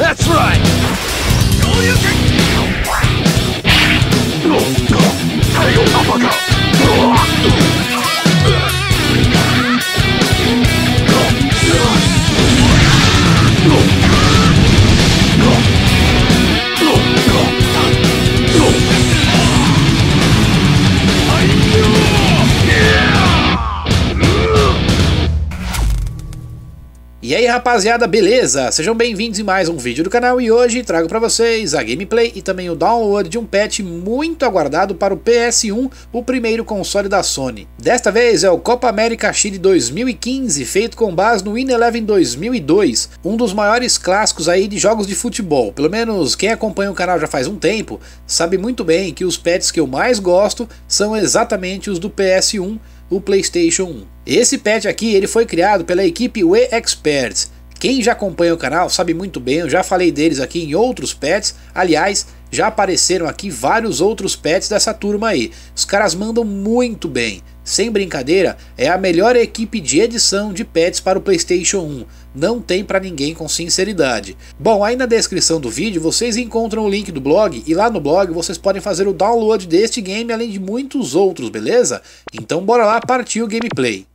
That's right! Rapaziada, beleza? Sejam bem-vindos em mais um vídeo do canal e hoje trago para vocês a gameplay e também o download de um patch muito aguardado para o PS1, o primeiro console da Sony. Desta vez é o Copa América Chile 2015, feito com base no Win Eleven 2002, um dos maiores clássicos aí de jogos de futebol. Pelo menos quem acompanha o canal já faz um tempo, sabe muito bem que os patches que eu mais gosto são exatamente os do PS1, o PlayStation 1. Esse patch aqui ele foi criado pela equipe We Experts. Quem já acompanha o canal sabe muito bem, eu já falei deles aqui em outros pets. Aliás, já apareceram aqui vários outros pets dessa turma aí. Os caras mandam muito bem. Sem brincadeira, é a melhor equipe de edição de pets para o PlayStation 1. Não tem para ninguém com sinceridade. Bom, aí na descrição do vídeo vocês encontram o link do blog e lá no blog vocês podem fazer o download deste game além de muitos outros, beleza? Então bora lá partir o gameplay.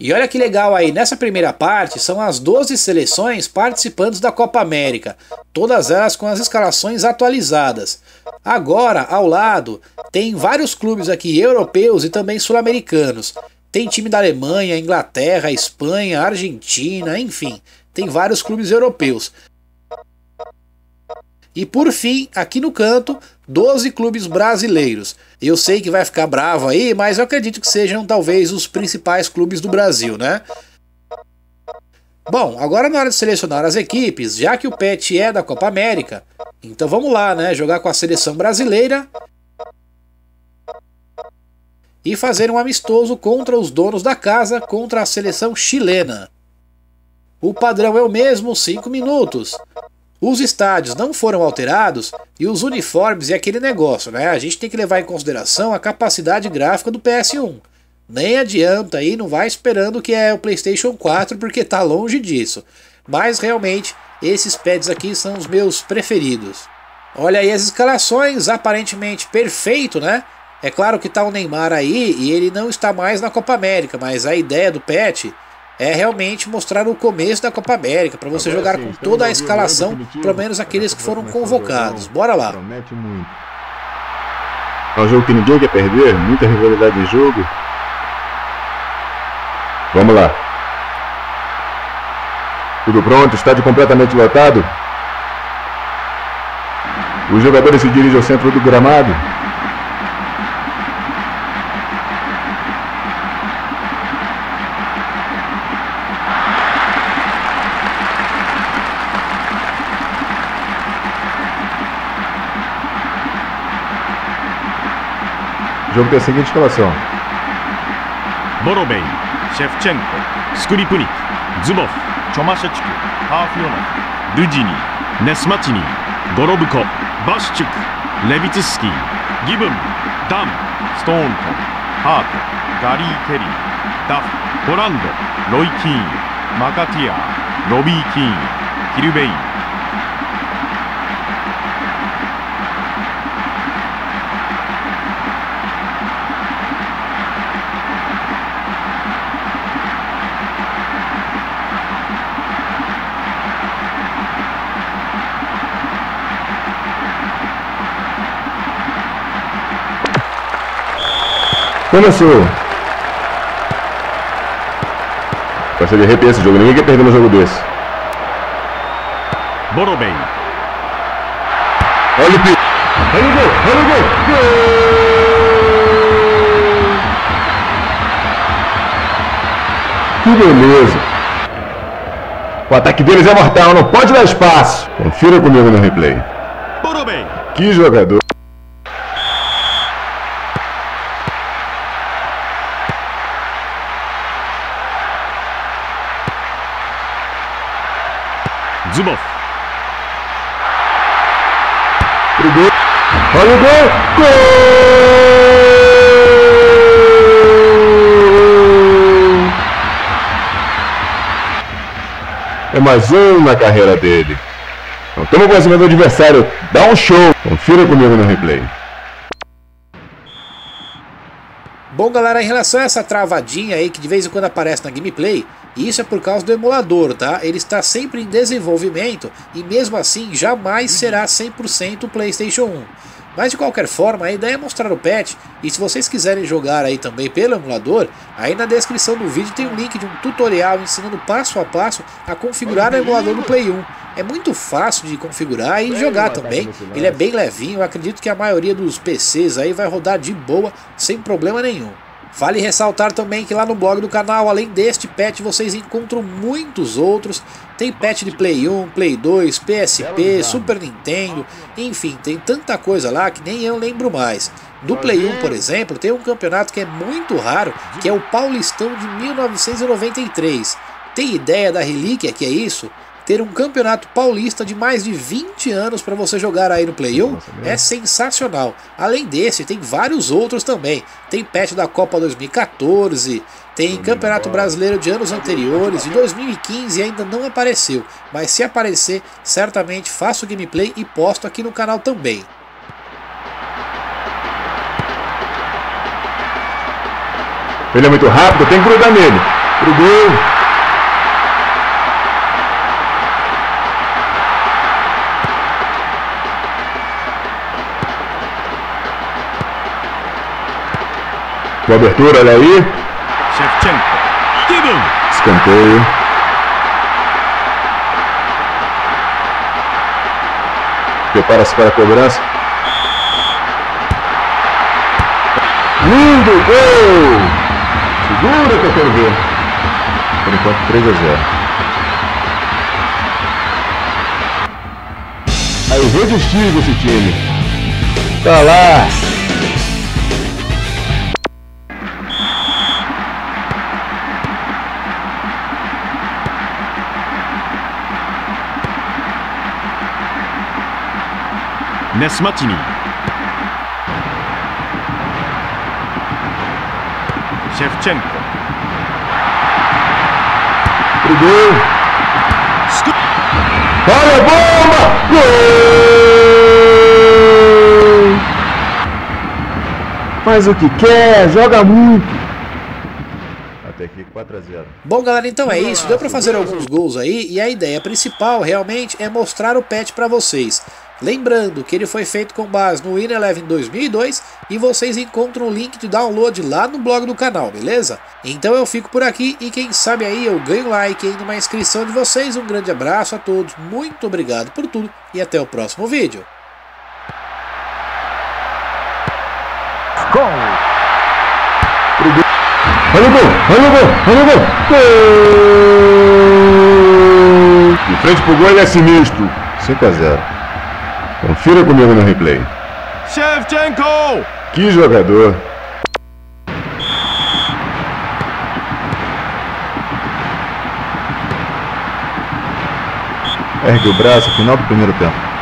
E olha que legal aí, nessa primeira parte são as 12 seleções participantes da Copa América, todas elas com as escalações atualizadas. Agora, ao lado, tem vários clubes aqui europeus e também sul-americanos. Tem time da Alemanha, Inglaterra, Espanha, Argentina, enfim, tem vários clubes europeus. E por fim, aqui no canto, 12 clubes brasileiros. Eu sei que vai ficar bravo aí, mas eu acredito que sejam talvez os principais clubes do Brasil, né? Bom, agora na hora de selecionar as equipes, já que o PET é da Copa América, então vamos lá, né? Jogar com a seleção brasileira e fazer um amistoso contra os donos da casa contra a seleção chilena. O padrão é o mesmo, 5 minutos. Os estádios não foram alterados e os uniformes e aquele negócio, né? A gente tem que levar em consideração a capacidade gráfica do PS1. Nem adianta aí, não vai esperando que é o PlayStation 4 porque tá longe disso. Mas realmente, esses pads aqui são os meus preferidos. Olha aí as escalações, aparentemente perfeito, né? É claro que tá o Neymar aí e ele não está mais na Copa América, mas a ideia do patch é realmente mostrar o começo da Copa América, para você Agora jogar sim, com toda a escalação, pelo menos aqueles que foram convocados. Bora lá. Promete muito. É um jogo que ninguém quer perder, muita rivalidade em jogo. Vamos lá. Tudo pronto, estádio completamente lotado. Os jogadores se dirigem ao centro do gramado. O jogo tem a seguinte escalação: Borobey, Shevchenko, Skripnik, Zubov, Chomashechuk, Parfionov, Dujini, Nesmatini, Gorobko, Bashchuk, Levitsky, Gibbon, Dam, Stone, Hart, Gary Kelly, Duff, Holando, Roy Keane, Makatia, Robbie Keane, Kilbane, Começou. Vai ser de repente esse jogo. Ninguém quer perder um jogo desse. Morou bem. Olha o pico. Olha o gol. Olha o gol. Gol. Que beleza. O ataque deles é mortal. Não pode dar espaço. Confira comigo no replay. Morou bem. Que jogador. Olha o gol! Gol! É mais um na carreira dele. Então toma conhecimento do adversário, dá um show. Confira comigo no replay. Bom galera, em relação a essa travadinha aí que de vez em quando aparece na gameplay, isso é por causa do emulador, tá? Ele está sempre em desenvolvimento e mesmo assim jamais será 100% Playstation 1. Mas de qualquer forma, a ideia é mostrar o patch, e se vocês quiserem jogar aí também pelo emulador, aí na descrição do vídeo tem um link de um tutorial ensinando passo a passo a configurar o emulador do Play 1. É muito fácil de configurar e jogar também, ele é bem levinho, acredito que a maioria dos PCs aí vai rodar de boa, sem problema nenhum. Vale ressaltar também que lá no blog do canal, além deste patch, vocês encontram muitos outros. Tem patch de Play 1, Play 2, PSP, Super Nintendo, enfim, tem tanta coisa lá que nem eu lembro mais. Do Play 1, por exemplo, tem um campeonato que é muito raro, que é o Paulistão de 1993. Tem ideia da relíquia que é isso? Ter um campeonato paulista de mais de 20 anos para você jogar aí no Play 1 é sensacional. Além desse, tem vários outros também. Tem patch da Copa 2014, tem Campeonato Brasileiro de anos anteriores, de 2015 ainda não apareceu, mas se aparecer, certamente faço gameplay e posto aqui no canal também. Ele é muito rápido, tem que grudar nele. Grudou. Boa abertura, olha aí. Escanteio. Prepara-se para a cobrança. Lindo gol! Segura que eu quero ver. Por enquanto 3 a 0. Aí resistiu esse time. Tá lá. Nesmatini. Shevchenko. Pro gol. Olha a bomba! Gol! Faz o que quer, joga muito. Até aqui 4 a 0. Bom galera, então é isso, deu para fazer alguns gols aí e a ideia principal realmente é mostrar o patch para vocês. Lembrando que ele foi feito com base no Win Eleven 2002 e vocês encontram o link de download lá no blog do canal, beleza? Então eu fico por aqui e quem sabe aí eu ganho like aí numa inscrição de vocês. Um grande abraço a todos, muito obrigado por tudo e até o próximo vídeo. Gol! O gol! Frente pro gol ele é sinistro. 5 a 0. Confira comigo no replay. Shevchenko! Que jogador! Ergue o braço, final do primeiro tempo.